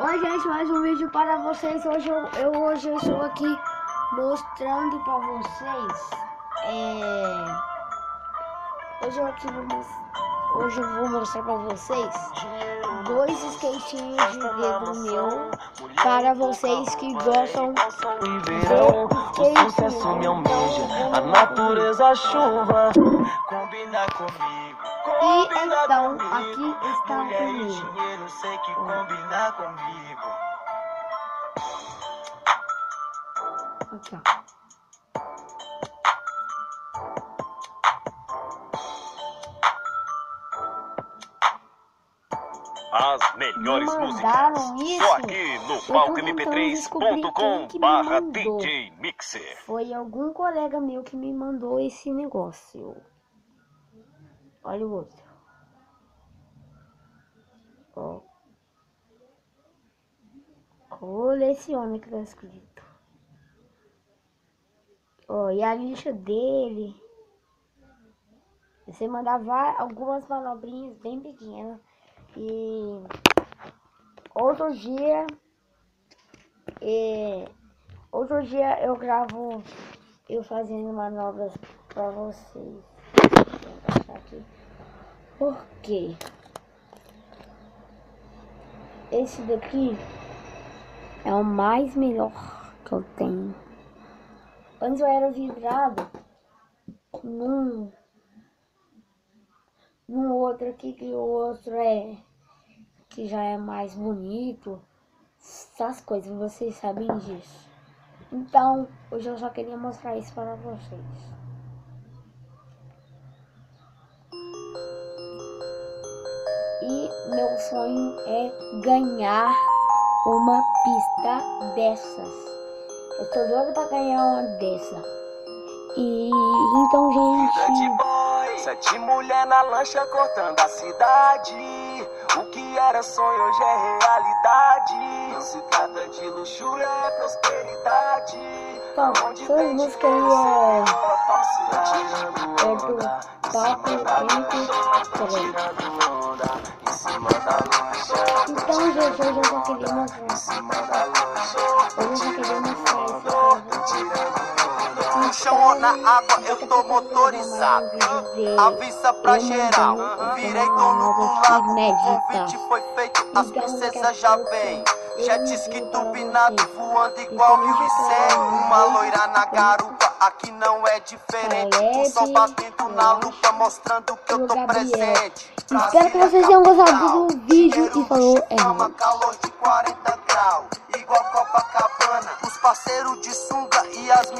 Oi gente, mais um vídeo para vocês. Hoje eu, eu hoje eu estou aqui mostrando para vocês. É... Hoje eu aqui vou, hoje eu vou mostrar para vocês dois skatinhos de dedo meu para vocês que gostam do skate. Sucesso me almeja, a natureza a chuva combina comigo. E então aqui está Mulher e comigo. dinheiro sei que combina comigo. Aqui, ó. As melhores Me músicas. isso. Só aqui no tô palco tentando descobrir quem mp3.com que me barra mandou. DJ Mixer. Foi algum colega meu que me mandou esse negócio. Olha o outro. Ó. Coleciona que tá escrito. Ó, e a lixa dele. Você mandava algumas manobrinhas bem pequenas. E outro dia. E Outro dia eu gravo eu fazendo manobras pra vocês. Encaixar aqui. Por quê? Esse daqui é o mais melhor que eu tenho. Antes eu era vidrado num, num outro aqui que o outro é que já é mais bonito. Essas coisas, vocês sabem disso. Então, hoje eu só queria mostrar isso para vocês. E meu sonho é ganhar uma pista dessas. Eu tô doida pra ganhar uma dessa. E então, sete mulher na lancha cortando a cidade. O que era sonho hoje é realidade. Não se trata de luxúria, é prosperidade. Onde essas músicas aí é, é do Top MP3. Tirando onda em cima da lancha. Então, gente, hoje eu só queria da lancha. Hoje eu só queria pra vocês. No chão ou na água eu tô motorizado. Avisa pra geral, virei dono do lago. O convite foi feito, as princesas já vêm. Jet ski turbinado voando igual 1100. Uma loira na garupa, aqui não é diferente. O sol batendo na lupa, mostrando que eu tô presente. Espero que vocês tenham gostado do vídeo e falou é calor de 40 graus, igual Copacabana. Os parceiros de sunga e as